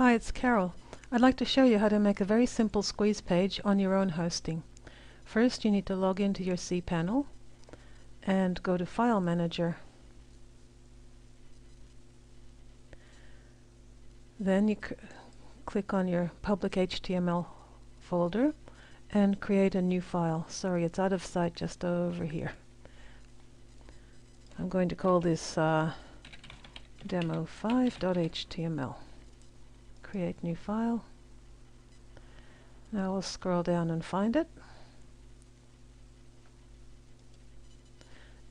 Hi, it's Carol. I'd like to show you how to make a very simple squeeze page on your own hosting. First you need to log into your cPanel and go to File Manager. Then you click on your public HTML folder and create a new file. Sorry, it's out of sight just over here. I'm going to call this uh, demo5.html. Create new file. Now we'll scroll down and find it.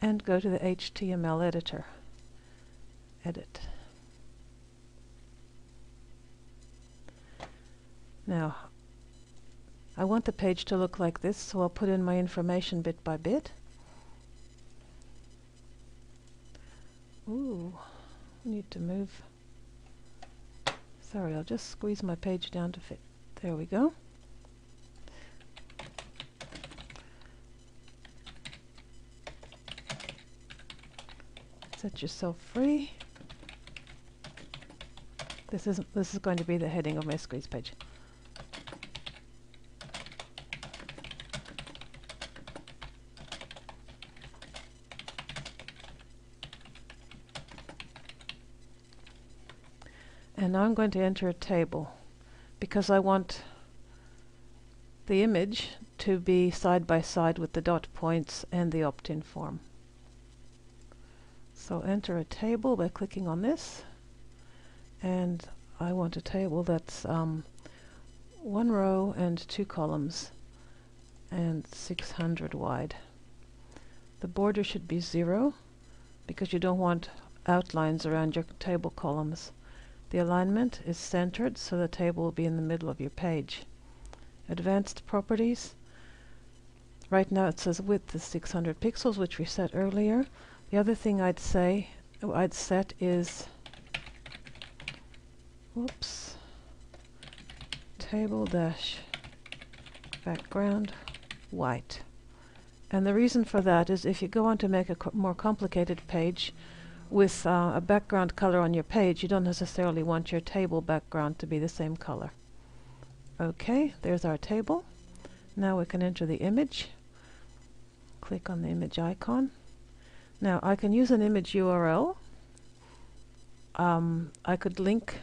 And go to the HTML editor. Edit. Now, I want the page to look like this, so I'll put in my information bit by bit. Ooh, need to move. Sorry, I'll just squeeze my page down to fit. There we go. Set yourself free. This is this is going to be the heading of my squeeze page. And now I'm going to enter a table because I want the image to be side by side with the dot points and the opt-in form. So enter a table by clicking on this and I want a table that's um, one row and two columns and 600 wide. The border should be zero because you don't want outlines around your table columns. The alignment is centered so the table will be in the middle of your page. Advanced properties. Right now it says width is 600 pixels which we set earlier. The other thing I'd say, I'd set is whoops table dash background white. And the reason for that is if you go on to make a co more complicated page, with uh, a background color on your page, you don't necessarily want your table background to be the same color. Okay, there's our table. Now we can enter the image. Click on the image icon. Now I can use an image URL. Um, I could link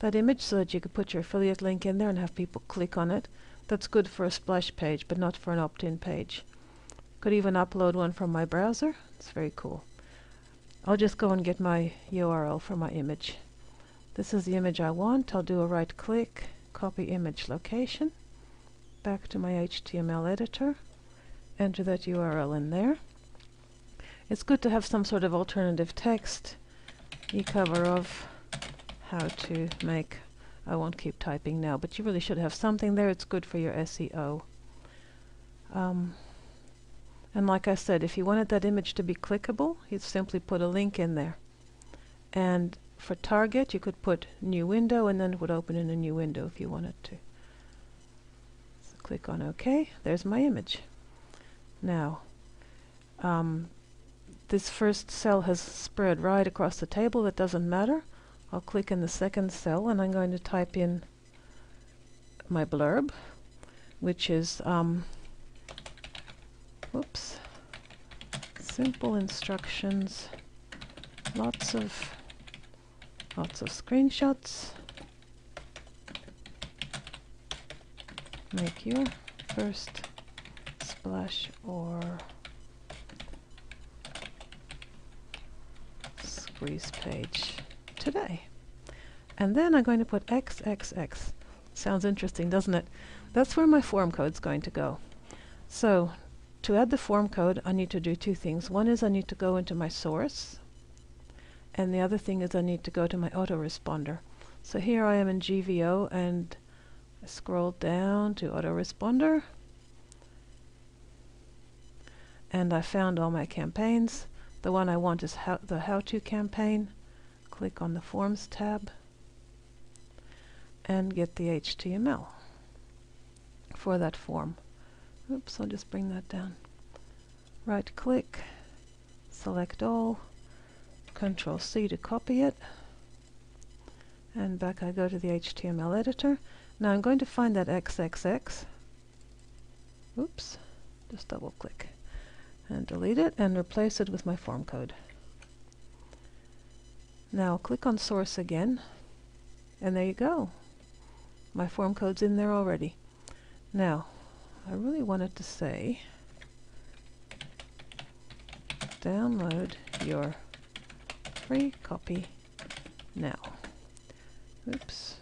that image so that you could put your affiliate link in there and have people click on it. That's good for a splash page, but not for an opt-in page. Could even upload one from my browser. It's very cool. I'll just go and get my URL for my image. This is the image I want. I'll do a right click, copy image location, back to my HTML editor, enter that URL in there. It's good to have some sort of alternative text. E-cover of how to make, I won't keep typing now, but you really should have something there. It's good for your SEO. Um, and like I said, if you wanted that image to be clickable, you'd simply put a link in there. And for target, you could put new window and then it would open in a new window if you wanted to. So click on OK. There's my image. Now, um, this first cell has spread right across the table. That doesn't matter. I'll click in the second cell and I'm going to type in my blurb, which is um, Whoops. Simple instructions. Lots of lots of screenshots. Make your first splash or squeeze page today. And then I'm going to put XXX. Sounds interesting, doesn't it? That's where my form code's going to go. So to add the form code, I need to do two things. One is I need to go into my source, and the other thing is I need to go to my autoresponder. So here I am in GVO, and I scroll down to autoresponder, and I found all my campaigns. The one I want is how the how-to campaign. Click on the Forms tab, and get the HTML for that form. Oops, I'll just bring that down. Right click, select all, Control C to copy it, And back I go to the HTML editor. Now I'm going to find that XXX. Oops, just double click. And delete it and replace it with my form code. Now click on source again. And there you go. My form code's in there already. Now, I really wanted to say download your free copy now. Oops.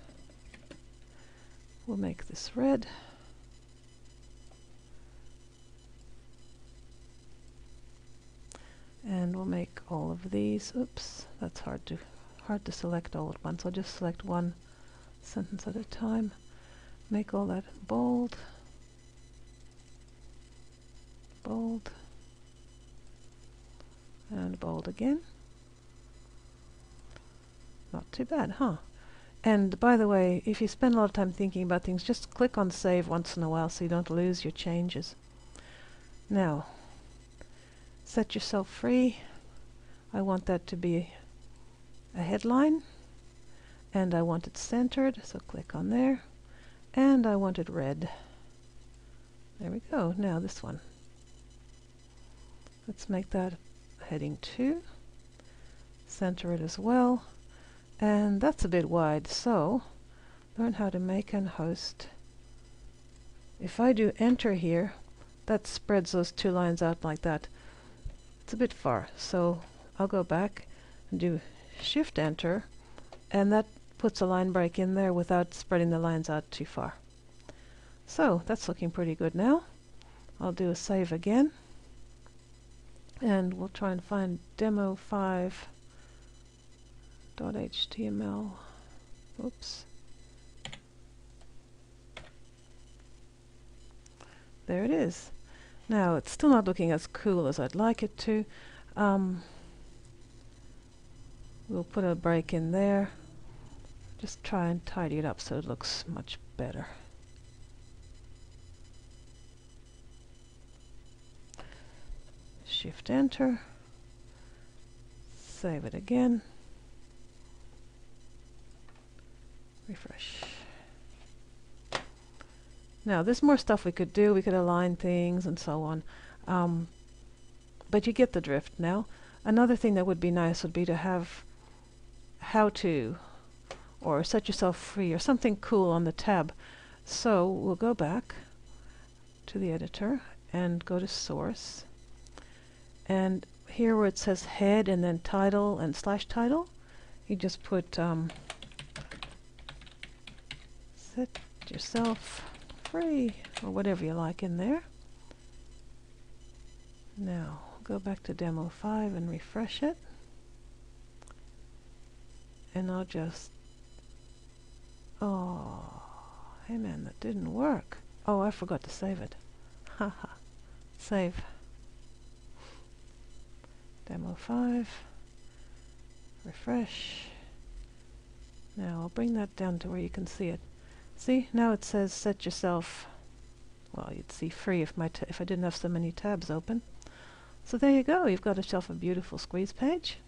We'll make this red. And we'll make all of these. Oops, that's hard to hard to select all at once. I'll just select one sentence at a time. Make all that bold. Bold. And bold again. Not too bad, huh? And by the way, if you spend a lot of time thinking about things, just click on save once in a while so you don't lose your changes. Now, set yourself free. I want that to be a headline and I want it centered, so click on there. And I want it red. There we go. Now this one. Let's make that heading 2. Center it as well. And that's a bit wide, so learn how to make and host. If I do enter here, that spreads those two lines out like that. It's a bit far, so I'll go back and do shift enter, and that puts a line break in there without spreading the lines out too far. So that's looking pretty good now. I'll do a save again. And we'll try and find demo 5 .html. Oops. There it is. Now it's still not looking as cool as I'd like it to. Um, we'll put a break in there. Just try and tidy it up so it looks much better. Shift enter. Save it again. Refresh. Now, there's more stuff we could do. We could align things and so on. Um, but you get the drift now. Another thing that would be nice would be to have how to or set yourself free or something cool on the tab. So we'll go back to the editor and go to source. And here where it says head and then title and slash title, you just put um, set yourself free or whatever you like in there. Now go back to demo 5 and refresh it. And I'll just Oh, hey man, that didn't work. Oh, I forgot to save it. Haha. Save. Demo 5. Refresh. Now I'll bring that down to where you can see it. See, now it says set yourself, well, you'd see free if, my if I didn't have so many tabs open. So there you go, you've got yourself a beautiful squeeze page,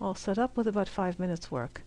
all set up with about five minutes work.